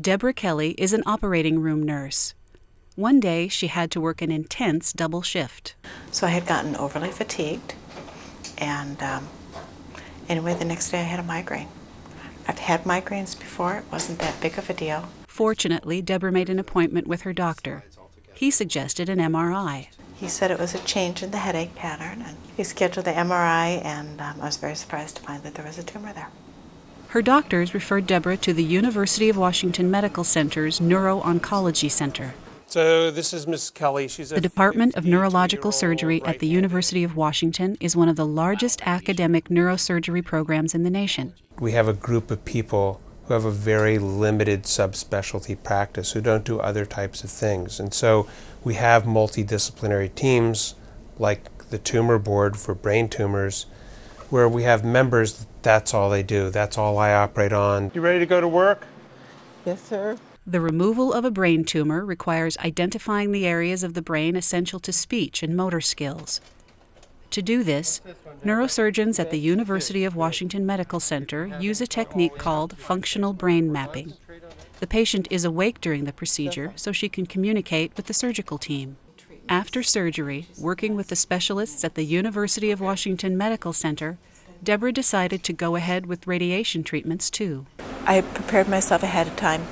Deborah Kelley is an operating room nurse. One day she had to work an intense double shift. So I had gotten overly fatigued, and um, anyway, the next day I had a migraine. I've had migraines before, it wasn't that big of a deal. Fortunately, Deborah made an appointment with her doctor. He suggested an MRI. He said it was a change in the headache pattern, and he scheduled the MRI, and um, I was very surprised to find that there was a tumor there. Her doctors referred Deborah to the University of Washington Medical Center's Neuro Oncology Center. So this is Miss Kelley. She's the Department of Neurological Surgery at the University of Washington is one of the largest academic neurosurgery programs in the nation. We have a group of people who have a very limited subspecialty practice who don't do other types of things. And so we have multidisciplinary teams like the tumor board for brain tumors where we have members that's all they do. That's all I operate on. You ready to go to work? Yes, sir. The removal of a brain tumor requires identifying the areas of the brain essential to speech and motor skills. To do this, neurosurgeons at the University of Washington Medical Center use a technique called functional brain mapping. The patient is awake during the procedure so she can communicate with the surgical team. After surgery, working with the specialists at the University of Washington Medical Center, Deborah decided to go ahead with radiation treatments too. I prepared myself ahead of time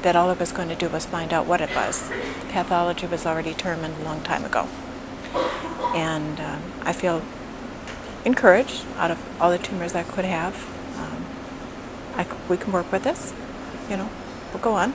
that all I was going to do was find out what it was. The pathology was already determined a long time ago. And um, I feel encouraged out of all the tumors I could have. Um, I, we can work with this, you know, we'll go on.